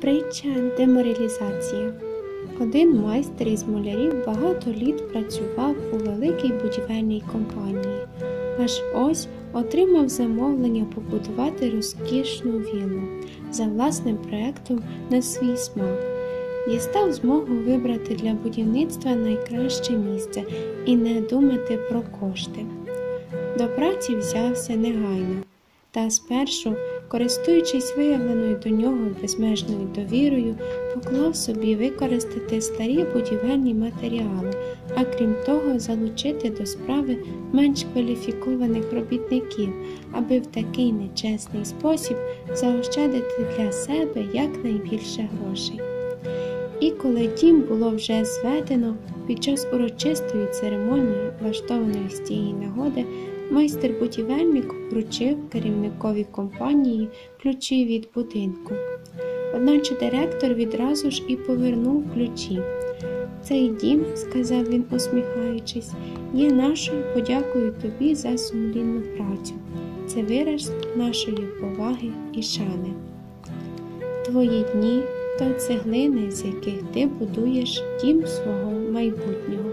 Притча деморалізація. Один майстер із малярів багато літ працював у великій будівельній компанії. Аж ось отримав замовлення побудувати розкішну віллу за власним проектом на свій смак. Дістав змогу вибрати для будівництва найкраще місце і не думати про кошти. До праці взявся негайно, та спершу, користуючись виявленою до нього безмежною довірою, поклав собі використати старі будівельні матеріали, а крім того, залучити до справи менш кваліфікованих робітників, аби в такий нечесний спосіб заощадити для себе якнайбільше грошей. І коли дім було вже зведено, під час урочистої церемонії, влаштованої з цієї нагоди, майстер-будівельник вручив керівникові компанії ключі від будинку. Одначе директор відразу ж і повернув ключі. Цей дім, сказав він, усміхаючись, є нашою подякою тобі за сумлінну працю. Це вираз нашої поваги і шани. Твої дні то цеглини, з яких ти будуєш дім свого майбутнього.